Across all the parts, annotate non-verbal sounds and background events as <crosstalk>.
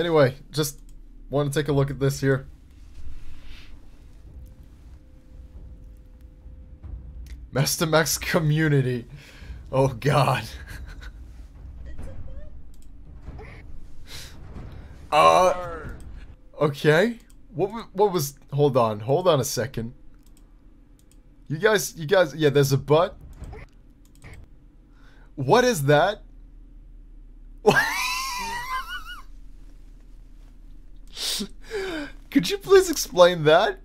Anyway, just want to take a look at this here. Master Max community. Oh god. <laughs> uh Okay. What what was hold on. Hold on a second. You guys you guys yeah, there's a butt. What is that? <laughs> Could you please explain that?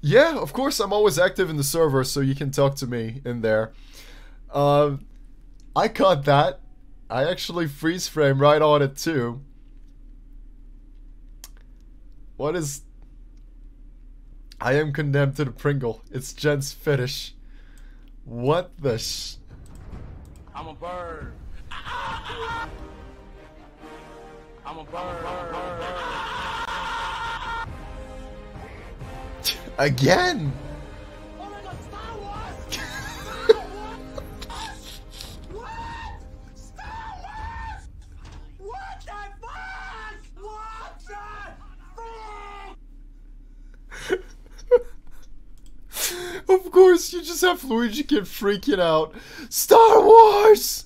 Yeah, of course, I'm always active in the server, so you can talk to me in there. Um, I caught that. I actually freeze frame right on it too. What is... I am condemned to the Pringle. It's Jen's fetish. What the sh... I'm a bird. <laughs> I'm a bird. Again! Oh my god, Star Wars! what? Star Wars! What the fuck? What the fuck? of course, you just have Luigi get freaking out. Star Wars!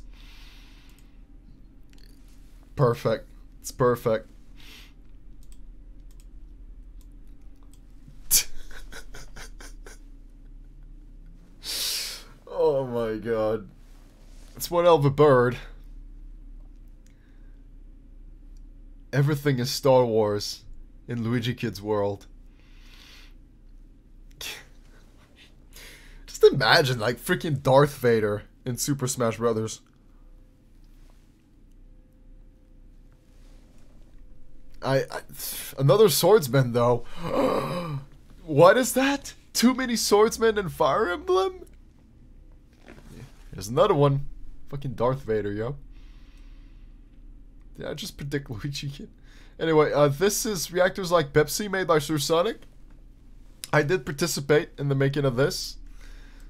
Perfect. It's perfect. <laughs> Oh my god. It's one hell of a bird. Everything is Star Wars in Luigi Kid's world. <laughs> Just imagine, like, freaking Darth Vader in Super Smash Brothers. I, I another swordsman though. <gasps> what is that? Too many swordsmen and Fire Emblem? There's another one. Fucking Darth Vader, yo. Yeah, just predict <laughs> Luigi. Anyway, uh, this is reactors like Pepsi made by Sonic. I did participate in the making of this.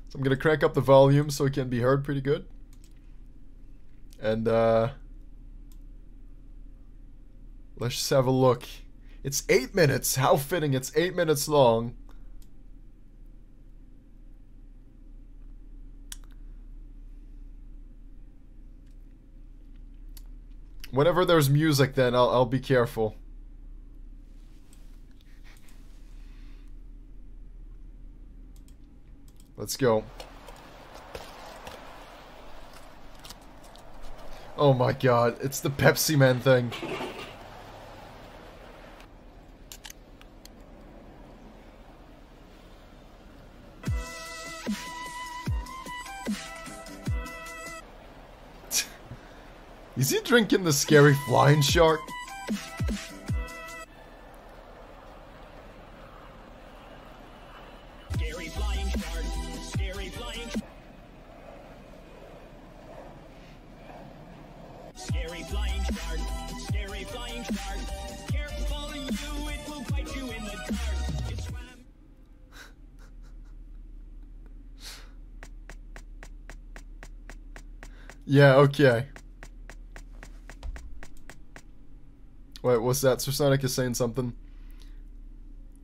So I'm gonna crank up the volume so it can be heard pretty good. And uh let's just have a look. It's eight minutes. How fitting it's eight minutes long. Whenever there's music, then I'll, I'll be careful. Let's go. Oh my god, it's the Pepsi Man thing. Is he drinking the scary flying shark? Scary flying shark. Scary flying Scary flying shark. Scary flying shark. Careful you, it will bite you in the dark. It swam. Yeah, okay. Wait, what's that? Sir Sonic is saying something.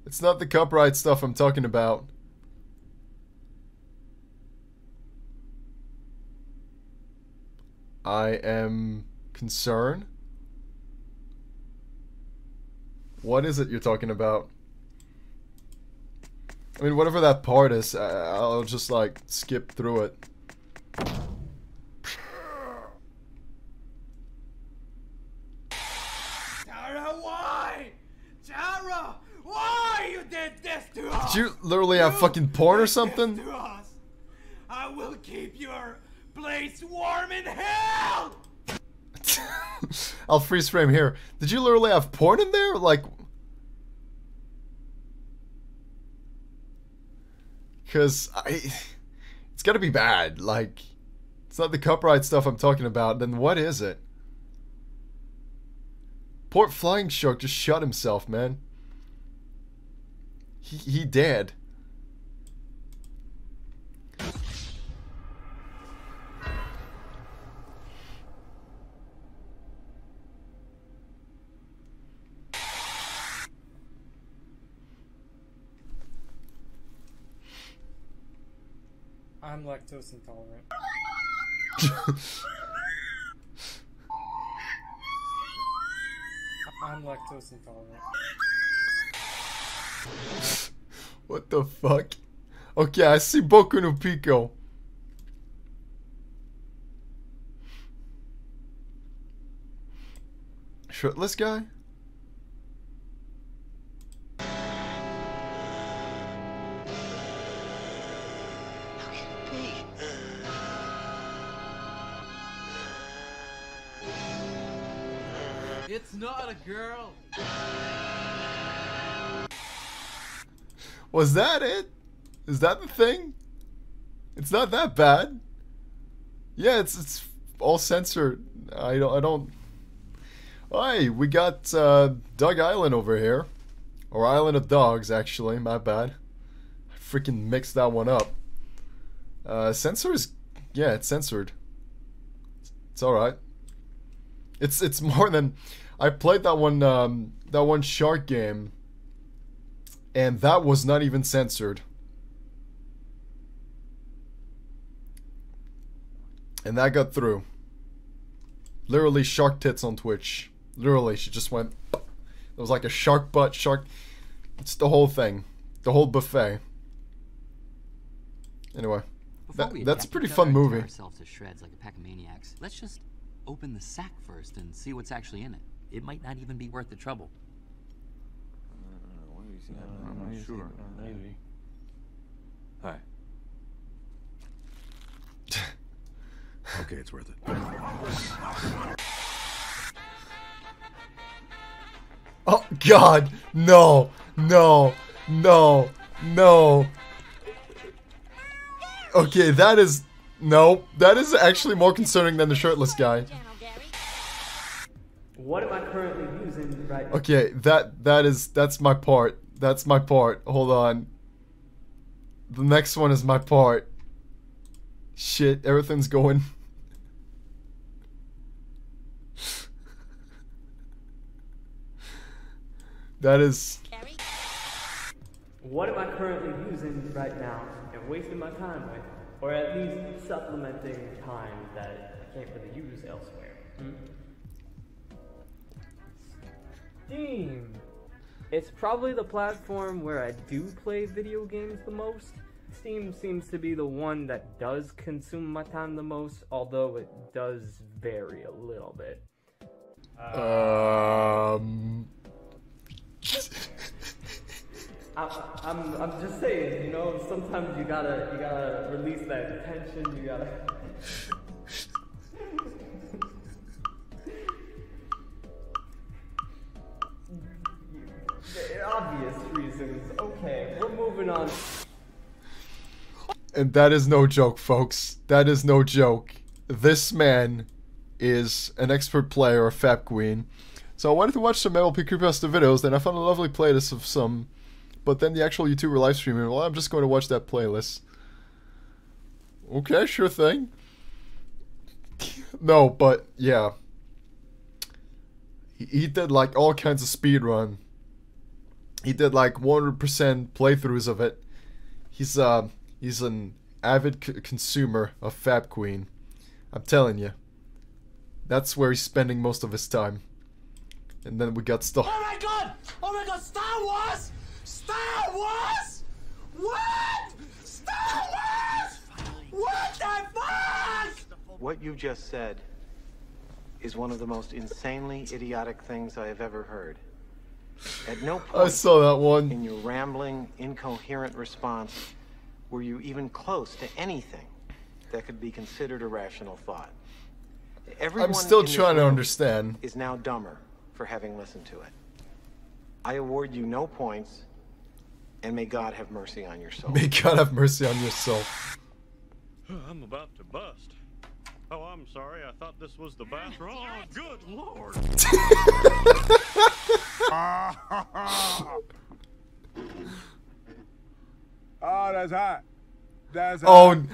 It's not the copyright stuff I'm talking about. I am concerned. What is it you're talking about? I mean, whatever that part is, I'll just like skip through it. Did you literally have fucking porn or something? I will keep your place warm in hell! <laughs> I'll freeze frame here. Did you literally have porn in there? Like... Because I... It's gotta be bad. Like... It's not the copyright stuff I'm talking about. Then what is it? Port Flying Shark just shot himself, man. He, he dead. I'm lactose intolerant. <laughs> I'm lactose intolerant what the fuck? Okay, I see Boku no Pico. Shirtless guy? It's not a girl. Was that it? Is that the thing? It's not that bad. Yeah, it's it's all censored. I don't I don't. Hey, we got uh, Doug Island over here, or Island of Dogs actually. My bad. I freaking mixed that one up. Uh, censor is yeah, it's censored. It's all right. It's it's more than I played that one um, that one shark game, and that was not even censored. And that got through. Literally shark tits on Twitch. Literally, she just went. It was like a shark butt, shark. It's the whole thing, the whole buffet. Anyway, That- that's a pretty fun movie. ourselves to shreds like a pack of maniacs. Let's just open the sack first and see what's actually in it. It might not even be worth the trouble. Uh, I'm not sure. Maybe. Hi. <laughs> okay, it's worth it. <laughs> Oh God, no, no, no, no. Okay, that is no. That is actually more concerning than the shirtless guy. What am I currently using right now? Okay, that that is that's my part. That's my part. Hold on. The next one is my part. Shit, everything's going. <laughs> that is What am I currently using right now and wasting my time with? Or at least supplementing time that I can't really use elsewhere? Hmm? Steam! It's probably the platform where I do play video games the most. Steam seems to be the one that does consume my time the most, although it does vary a little bit. um <laughs> I, I'm, I'm just saying, you know, sometimes you gotta, you gotta release that tension. You gotta. Obvious reasons. Okay, we're moving on. And that is no joke, folks. That is no joke. This man is an expert player of Fab Queen. So I wanted to watch some MLP Creepypasta videos, then I found a lovely playlist of some. But then the actual YouTuber live streaming, well, I'm just going to watch that playlist. Okay, sure thing. <laughs> no, but yeah. He, he did like all kinds of speed run. He did like 100% playthroughs of it. He's uh he's an avid c- consumer of Fab Queen. I'm telling you. That's where he's spending most of his time. And then we got stuff. Oh my god! Oh my god! Star Wars! Star Wars! What? Star Wars! What the fuck? What you just said is one of the most insanely idiotic things I have ever heard. At no point I point saw that one. in your rambling, incoherent response were you even close to anything that could be considered a rational thought. Everyone I'm still trying to understand. Is now dumber for having listened to it. I award you no points, and may God have mercy on your soul. May God have mercy on your soul. I'm about to bust. Oh, I'm sorry. I thought this was the bathroom. Oh, good lord. <laughs> <laughs> Oh, that's hot. That's Oh, hot. n-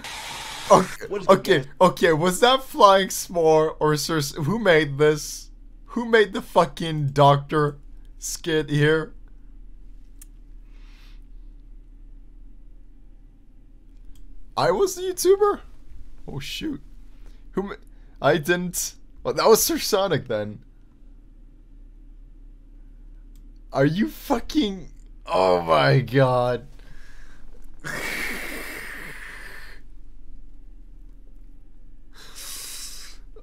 okay, okay, okay. Was that Flying S'more or Sir? Who made this? Who made the fucking doctor skit here? I was the YouTuber? Oh shoot. Who I didn't Well that was Sir Sonic then. Are you fucking Oh my god.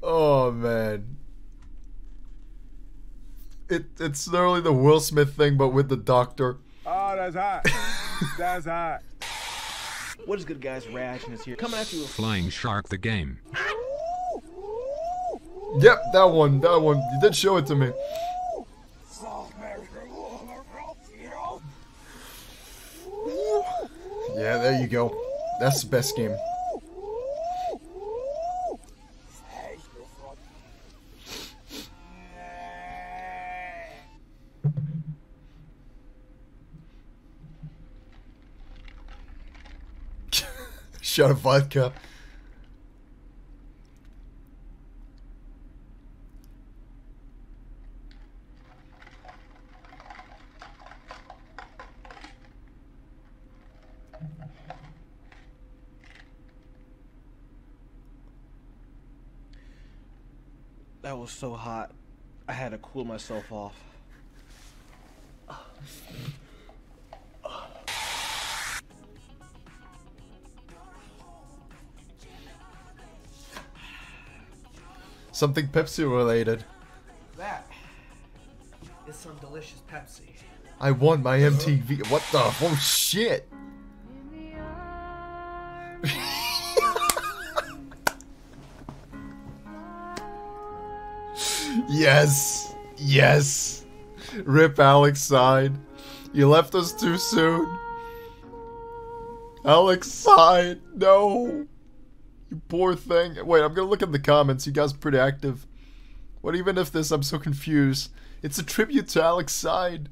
oh man. It it's literally the Will Smith thing but with the doctor. Oh, that's hot. that's hot. What is good, guys? Reaction is here. Coming at you. Flying Shark the game. Yep, that one, that one. You did show it to me. Yeah, there you go. That's the best game. <laughs> Shot of vodka. So hot. I had to cool myself off. Something Pepsi related. That is some delicious Pepsi. I won my MTV. What the? Oh shit! Yes, yes. Rip Alex side. You left us too soon. Alex side. No. You poor thing. Wait, I'm gonna look in the comments. You guys are pretty active. What even if this? I'm so confused. It's a tribute to Alex side.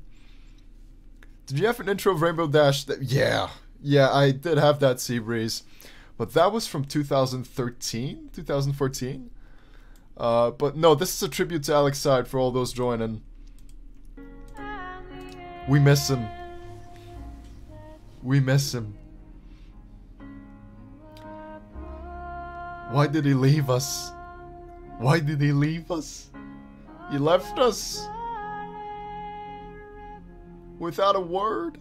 Did you have an intro of Rainbow Dash? That yeah, yeah, I did have that Sea Breeze, but that was from 2013, 2014. Uh, but no, this is a tribute to Alex Side for all those joining. We miss him. We miss him. Why did he leave us? Why did he leave us? He left us without a word.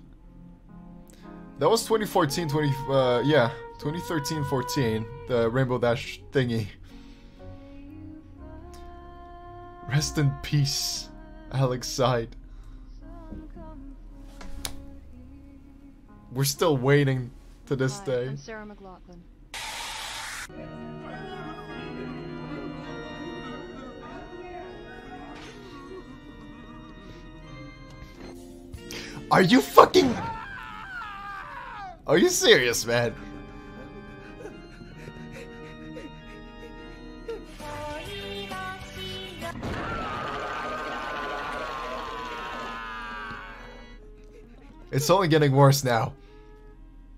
That was 2014, 20 uh, yeah, 2013, 14, the Rainbow Dash thingy. Rest in peace, Alex Side. We're still waiting to this Hi, day. I'm Sarah McLachlan. Are you fucking? Are you serious, man? It's only getting worse now.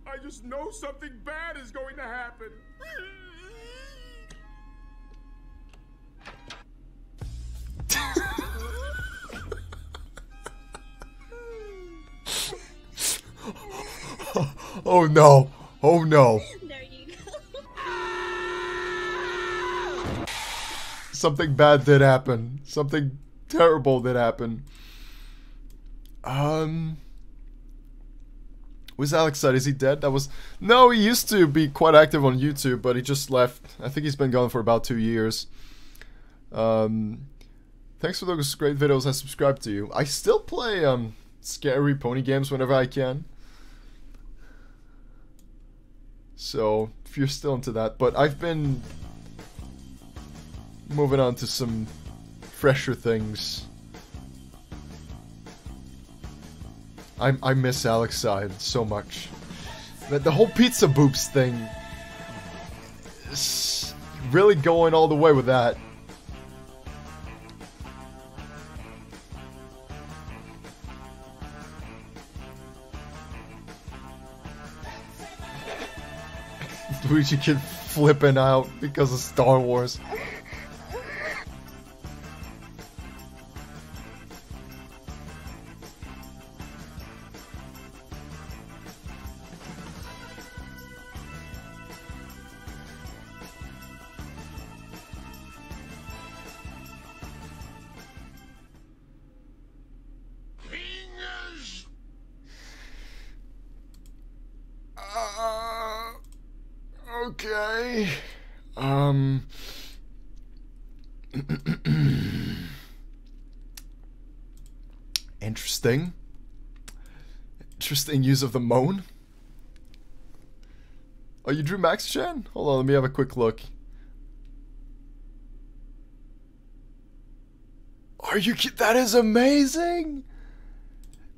I just know something bad is going to happen. <laughs> Oh no. Oh no. There you go. Something bad did happen. Something terrible did happen. Um. Was Alex said? Is he dead? That was no. He used to be quite active on YouTube, but he just left. I think he's been gone for about two years. Um. Thanks for those great videos. I subscribe to you. I still play um scary pony games whenever I can. So if you're still into that, but I've been moving on to some fresher things. I I miss Alex Side so much. The, the whole pizza boops thing, really going all the way with that. <laughs> Luigi Kid flipping out because of Star Wars. Okay. Um. <clears throat> Interesting. Interesting use of the moan. Oh, you drew Max Chen? Hold on, let me have a quick look. Are you That is amazing!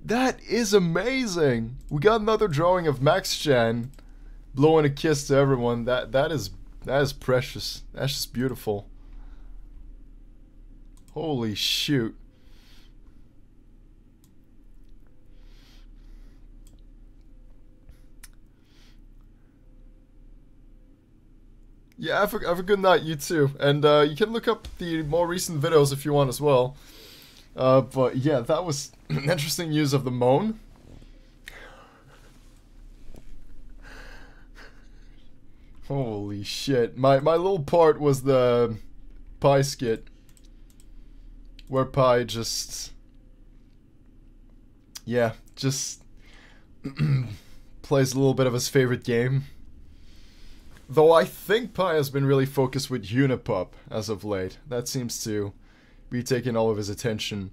That is amazing! We got another drawing of Max Chen blowing a kiss to everyone. That that is that is precious. That's just beautiful. Holy shoot. Yeah, have a, have a good night, you too. And uh, you can look up the more recent videos if you want as well. Uh, but yeah, that was an <clears throat> interesting use of the moan. Holy shit. My, my little part was the Pi skit. Where Pi just... Yeah, just... <clears throat> plays a little bit of his favorite game. Though I think Pi has been really focused with Unipup as of late. That seems to be taking all of his attention.